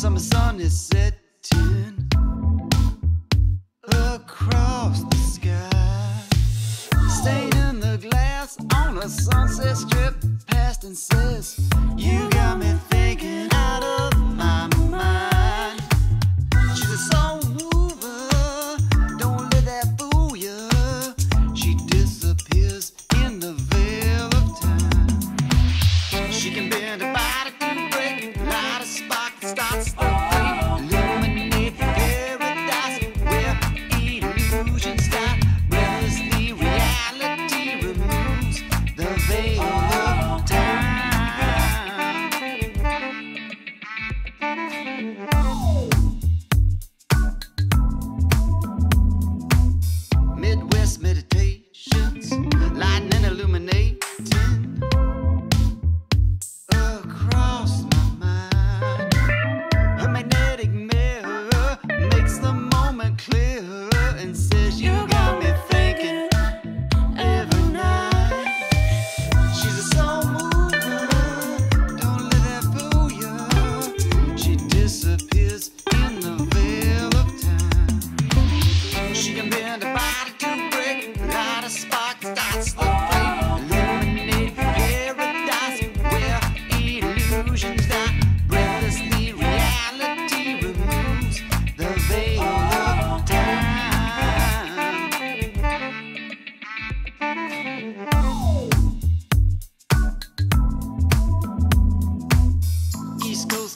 summer sun is setting across the sky. Staining the glass on a sunset strip past and says, You got me thinking out of my mind. She's a soul mover, don't let that fool you. She disappears in the veil of time. She can bend a body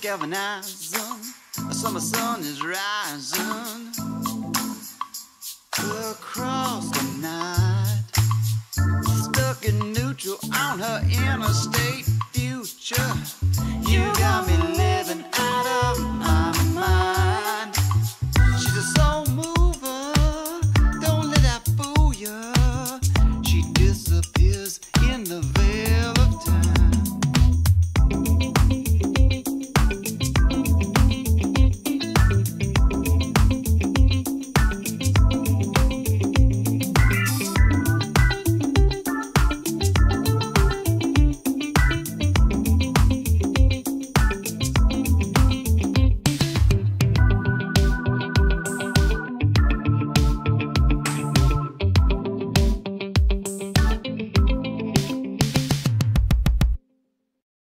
galvanizing, a summer sun is rising across the night. Stuck in neutral on her interstate.